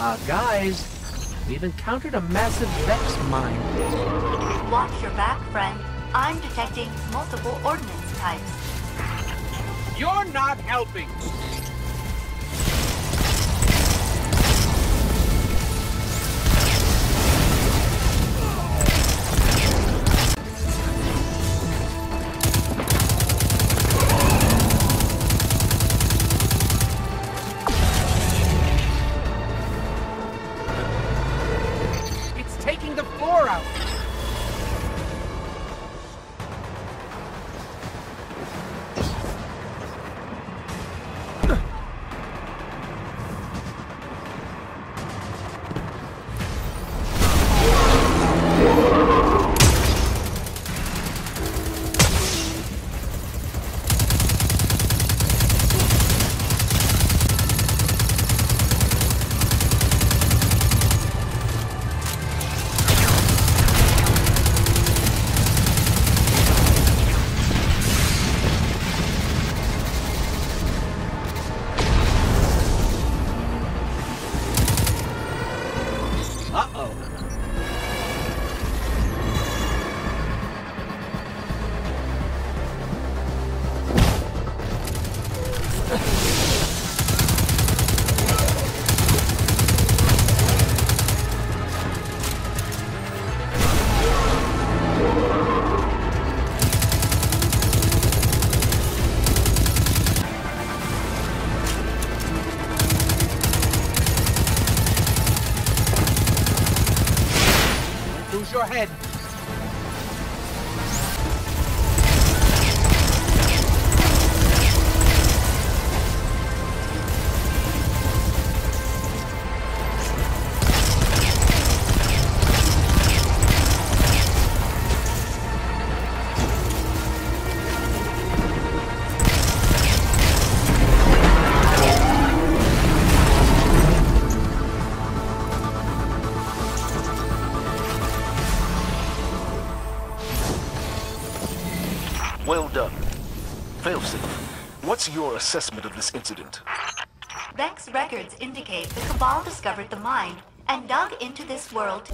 Uh, guys, we've encountered a massive Vex mine. Watch your back, friend. I'm detecting multiple ordnance types. You're not helping. The head. Well done. Failsafe, what's your assessment of this incident? Vex records indicate the Cabal discovered the mine and dug into this world